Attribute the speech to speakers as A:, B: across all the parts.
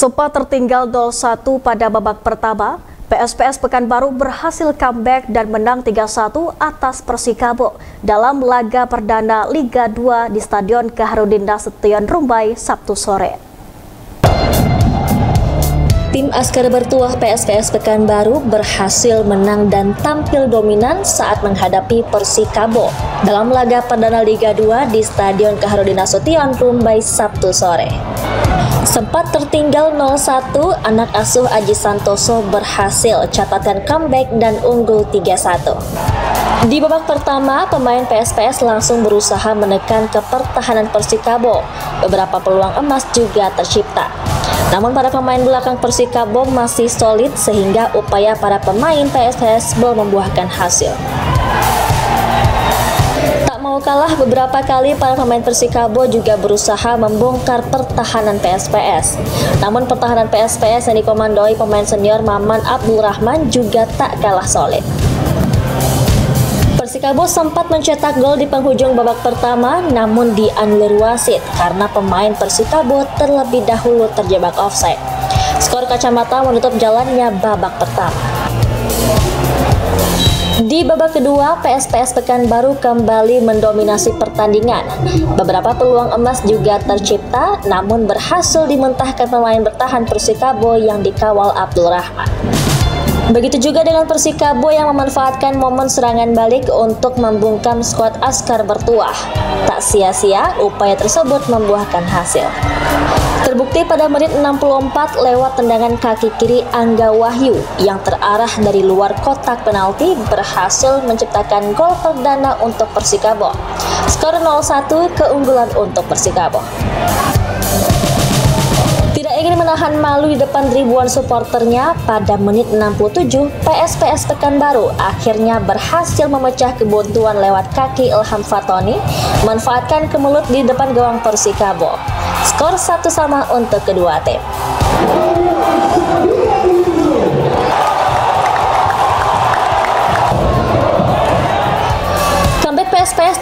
A: Sempat tertinggal 0-1 pada babak pertama, PSPS Pekanbaru berhasil comeback dan menang 3-1 atas Persikabo dalam laga perdana Liga 2 di Stadion Kaharudin Nasution Rumbai Sabtu sore.
B: Tim Askar Bertuah PSPS Pekanbaru berhasil menang dan tampil dominan saat menghadapi Persikabo dalam laga perdana Liga 2 di Stadion Kaharudin Nasution Rumbai Sabtu sore. Sempat tertinggal 0-1, anak asuh Aji Santoso berhasil catatkan comeback dan unggul 3-1. Di babak pertama, pemain PSPS langsung berusaha menekan ke pertahanan Persikabo. Beberapa peluang emas juga tercipta. Namun para pemain belakang Persikabo masih solid sehingga upaya para pemain PSPS belum membuahkan hasil kalah beberapa kali para pemain Persikabo juga berusaha membongkar pertahanan PSPS. Namun pertahanan PSPS yang dikomandoi pemain senior Maman Abdul Rahman juga tak kalah solid. Persikabo sempat mencetak gol di penghujung babak pertama namun dianulir wasit karena pemain Persikabo terlebih dahulu terjebak offside. Skor kacamata menutup jalannya babak pertama. Di babak kedua, PSPS Pekanbaru kembali mendominasi pertandingan. Beberapa peluang emas juga tercipta, namun berhasil dimentahkan pemain bertahan Persikabo yang dikawal Abdul Rahman. Begitu juga dengan Persikabo yang memanfaatkan momen serangan balik untuk membungkam skuad Askar bertuah. Tak sia-sia, upaya tersebut membuahkan hasil. Terbukti pada menit 64 lewat tendangan kaki kiri Angga Wahyu yang terarah dari luar kotak penalti berhasil menciptakan gol perdana untuk Persikabo. Skor 0-1 keunggulan untuk Persikabo. Menahan malu di depan ribuan supporternya, pada menit 67, PSPS Pekanbaru akhirnya berhasil memecah kebuntuan lewat kaki Ilham Fatoni, manfaatkan kemelut di depan gawang Persikabo. Skor satu sama untuk kedua tim.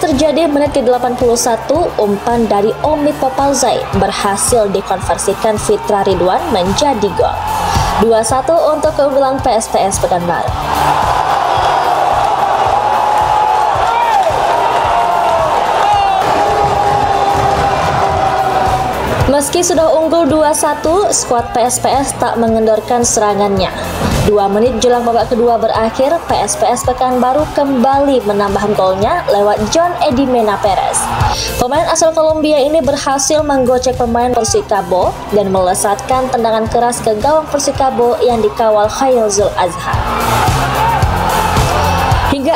B: Terjadi menit ke-81 umpan dari Omid Popalzai berhasil dikonversikan Fitra Ridwan menjadi gol. 2-1 untuk keunggulan PSPS Pekanbaru. Meski sudah unggul 2-1, skuad PSPS tak mengendorkan serangannya. Dua menit jelang babak kedua berakhir, PSPS Pekanbaru kembali menambah golnya lewat John Edi Mena Perez. Pemain asal Kolombia ini berhasil menggocek pemain Persikabo dan melesatkan tendangan keras ke gawang Persikabo yang dikawal Khail Zul Azhar.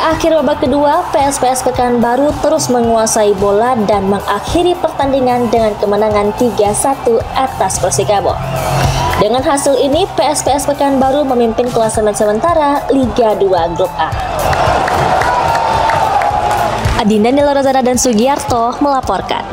B: Akhir babak kedua, PSPS Pekanbaru terus menguasai bola dan mengakhiri pertandingan dengan kemenangan 3-1 atas Persikabo. Dengan hasil ini, PSPS Pekanbaru memimpin klasemen sementara Liga 2 Grup A. Adinda Nilorazana dan Sugiarto melaporkan.